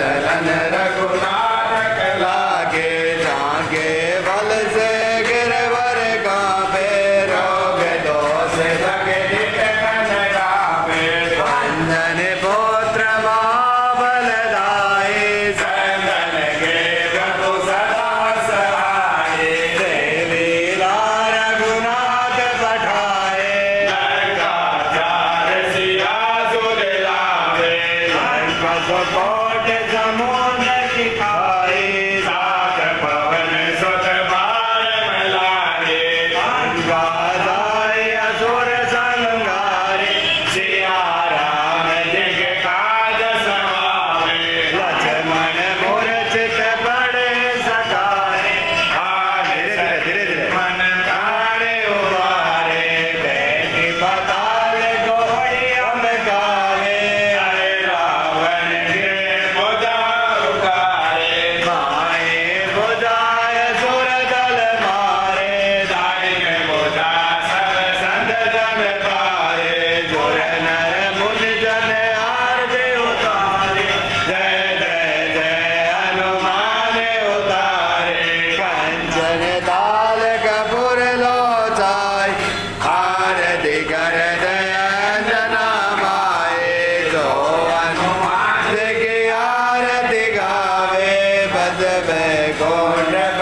दलन रघुनानक लागे जागे बल से गिरवर कापे रोग दोष लगे बंधन पुत्र मावल दाए संदन के प्रभु सदा सहाय देवी रघुनाथ पठाए। लड़का चार सिया सुर लावे हर प्रभु Go left.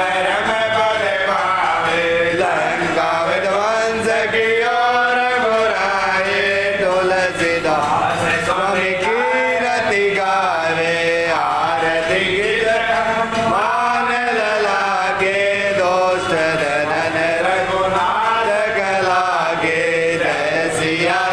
Yeah.